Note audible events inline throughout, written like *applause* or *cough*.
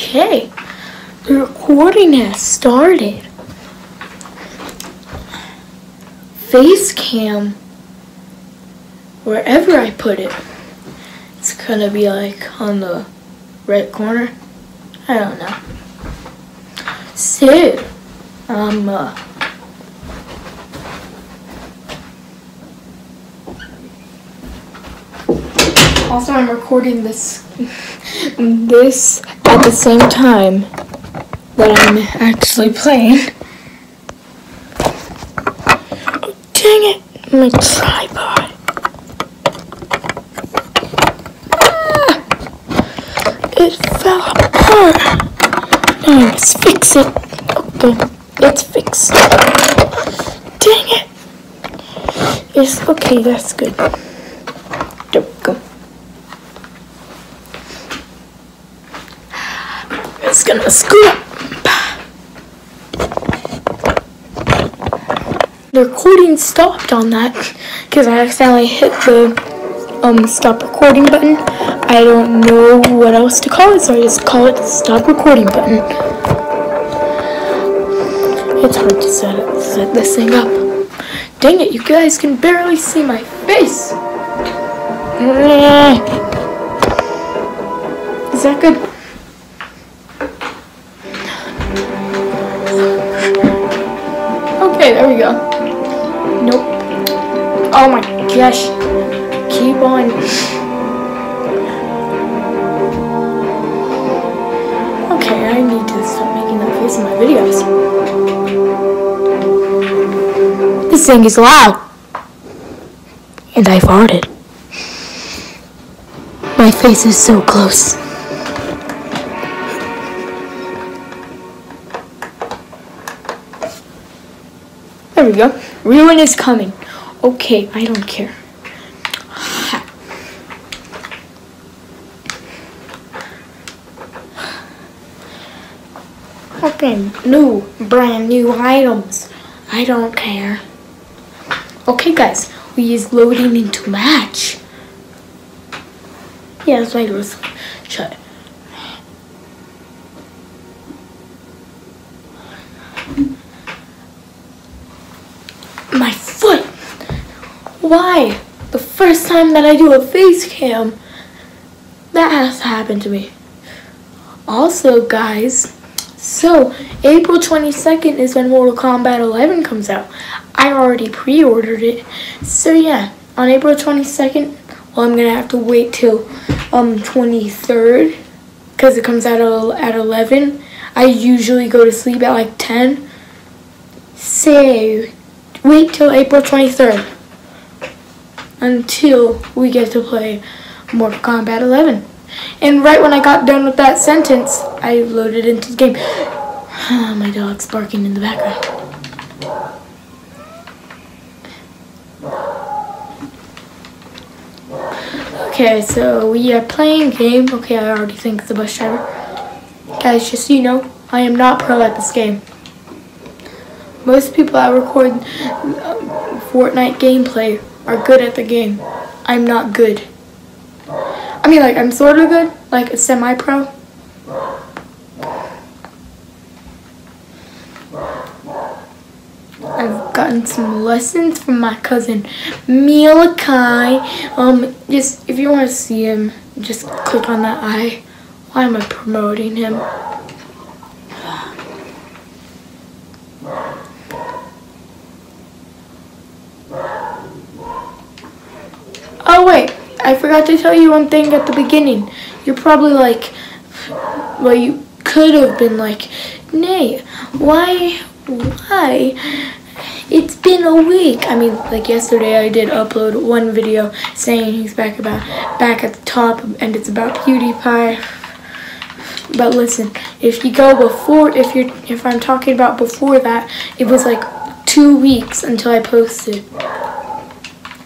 Okay, the recording has started. Face cam, wherever I put it, it's gonna be like on the right corner. I don't know. So, um, uh, also I'm recording this *laughs* this at the same time that I'm actually playing. Oh, dang it, my tripod. Ah, it fell apart. Now let's fix it. Okay, it's fixed. Dang it. It's okay, that's good. There we go. It's gonna up. The recording stopped on that because I accidentally hit the um stop recording button. I don't know what else to call it, so I just call it the stop recording button. It's hard to set it, set this thing up. Dang it, you guys can barely see my face. *laughs* Is that good? Oh my gosh. Keep on. Okay, I need to stop making that face in my videos. This thing is loud. And I farted. My face is so close. There we go. Ruin is coming. Okay, I don't care. *sighs* Okay, new, brand new items. I don't care. Okay, guys, we is loading into match. Yeah, that's why it was shut. Why? The first time that I do a face cam, that has happened to me. Also, guys, so April 22nd is when Mortal Kombat 11 comes out. I already pre-ordered it. So yeah, on April 22nd, well, I'm gonna have to wait till um 23rd because it comes out at 11. I usually go to sleep at like 10. So wait till April 23rd until we get to play Mortal Kombat 11. And right when I got done with that sentence, I loaded into the game. *sighs* My dog's barking in the background. Okay, so we are playing game. Okay, I already think it's a bus driver. Guys, just so you know, I am not pro at this game. Most people I record uh, Fortnite gameplay are good at the game. I'm not good. I mean, like, I'm sort of good, like a semi-pro. I've gotten some lessons from my cousin Milikai. Um, just if you want to see him, just click on that eye. Why am I promoting him? Oh wait, I forgot to tell you one thing at the beginning. You're probably like, well, you could have been like, Nay, why, why? It's been a week. I mean, like yesterday I did upload one video saying he's back about back at the top and it's about PewDiePie. But listen, if you go before if you're if I'm talking about before that, it was like two weeks until I posted.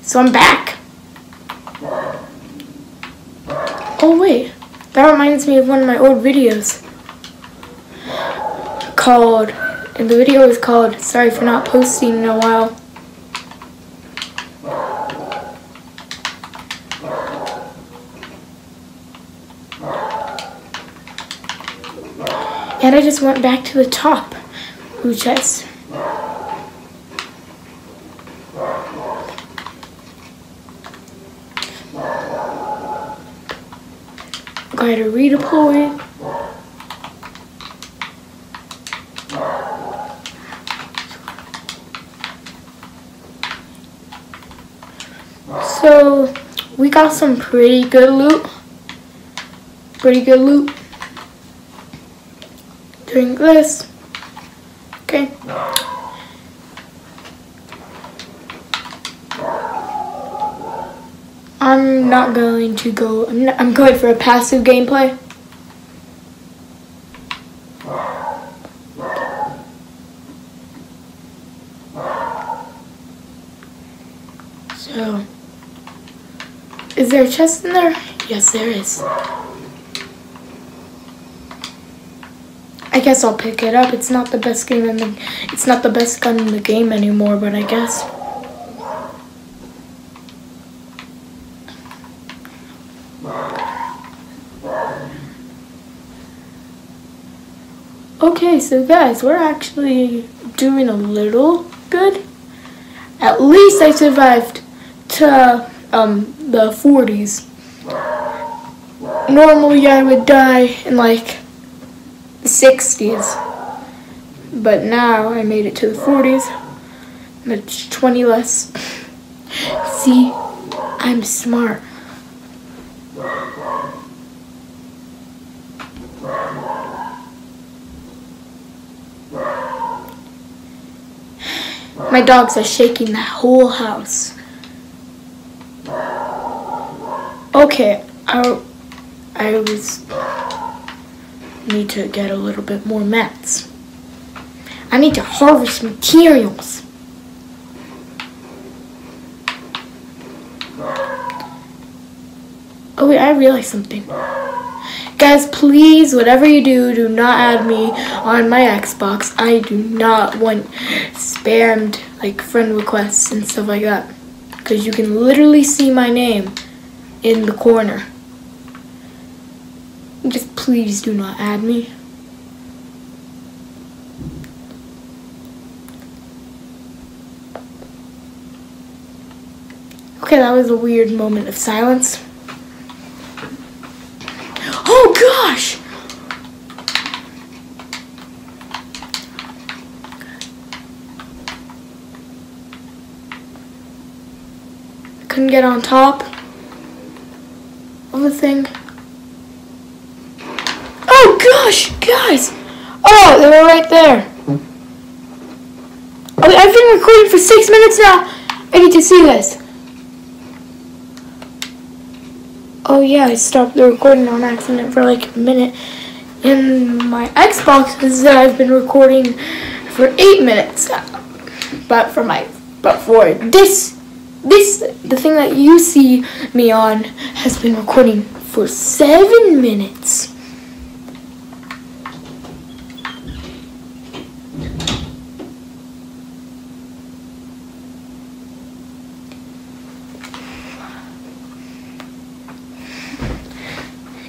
So I'm back. Oh wait, that reminds me of one of my old videos called and the video is called Sorry for Not Posting in a While. And I just went back to the top. Loot chest. Got to redeploy. So, we got some pretty good loot. Pretty good loot. Doing this. Okay. I'm not going to go, I'm, not, I'm going for a passive gameplay. So, is there a chest in there? Yes, there is. I guess I'll pick it up. It's not the best game in the it's not the best gun in the game anymore, but I guess. Okay, so guys, we're actually doing a little good. At least I survived to um, the 40s. Normally I would die in like the 60s. But now I made it to the 40s. It's 20 less. *laughs* See, I'm smart. My dogs are shaking the whole house. Okay, I, I was need to get a little bit more mats. I need to harvest materials. Oh wait, I realized something. Guys, please, whatever you do, do not add me on my Xbox. I do not want spammed like friend requests and stuff like that. Because you can literally see my name in the corner. Just please do not add me. Okay, that was a weird moment of silence. Oh gosh! I get on top of the thing. Oh gosh, guys! Oh, they were right there. Oh, I've been recording for six minutes now. I need to see this. Oh yeah, I stopped the recording on accident for like a minute. And my Xbox says that I've been recording for eight minutes. But for my, but for this, this, the thing that you see me on has been recording for seven minutes.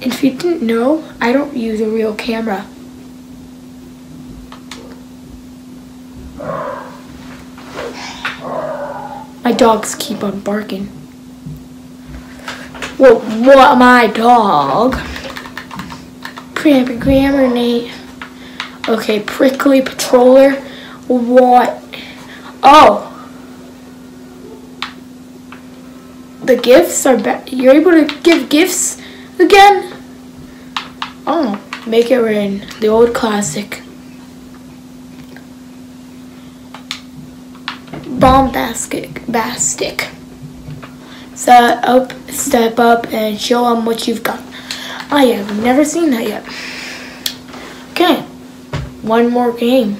If you didn't know, I don't use a real camera. My dogs keep on barking. Well, what my dog? Prickly grammar, Nate. Okay, prickly patroller. What? Oh. The gifts are back. You're able to give gifts again? Oh, make it rain. The old classic. Bombastic. Bastic. Set up, step up, and show them what you've got. Oh, I have never seen that yet. Okay, one more game.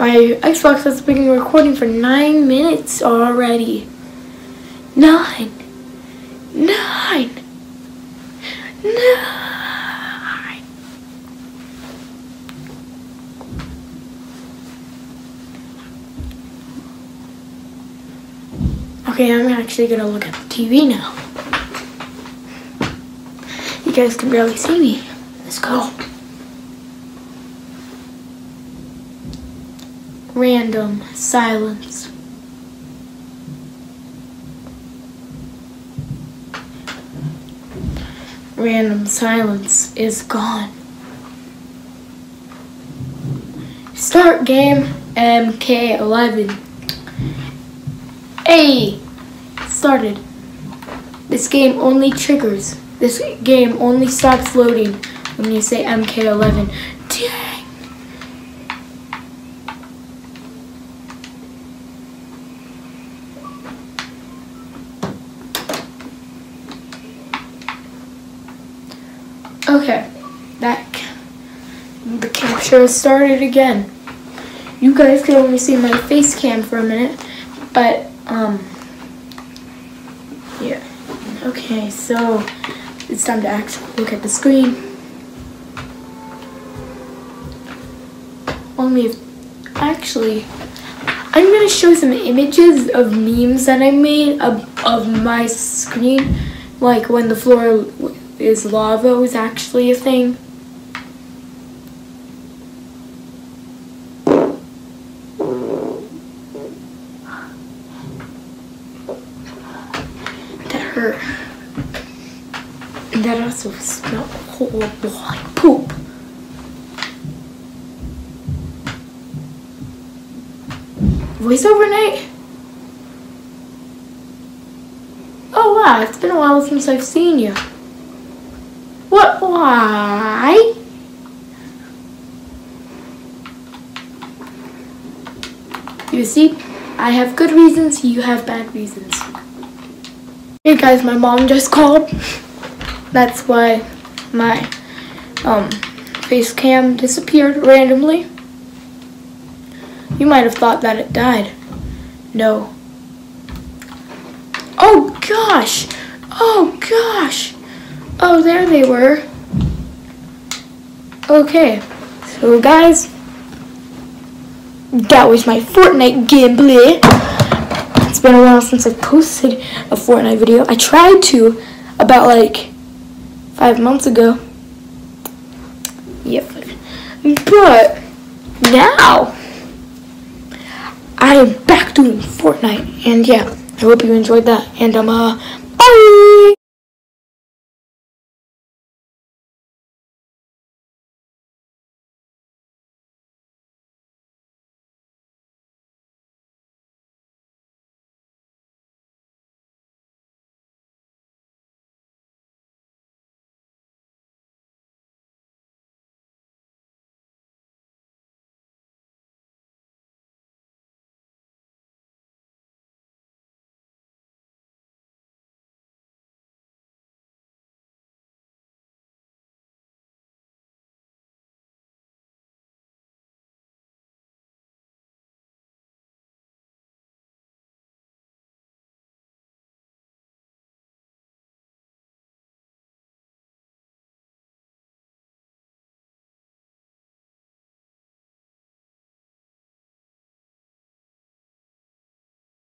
My Xbox has been recording for nine minutes already. Nine. Nine. Nine. Okay, I'm actually gonna look at the TV now. You guys can barely see me. Let's go. Random silence. Random silence is gone. Start game MK11. Hey! Started. This game only triggers. This game only stops loading when you say MK11. Dang! Okay, that the capture started again. You guys can only see my face cam for a minute, but um, yeah. Okay, so it's time to actually look at the screen. Only if, actually, I'm gonna show some images of memes that I made of, of my screen, like when the floor is lava was actually a thing. That hurt. Also smelled like poop. Voiceover night? Oh wow, it's been a while since I've seen you. What? Why? You see, I have good reasons, you have bad reasons. Hey guys, my mom just called. *laughs* That's why my um, face cam disappeared randomly. You might have thought that it died. No. Oh gosh! Oh gosh! Oh, there they were. Okay, so guys, that was my Fortnite gameplay. It's been a while since I posted a Fortnite video. I tried to about like five months ago. Yep. But now I am back doing Fortnite. And yeah, I hope you enjoyed that. And um uh bye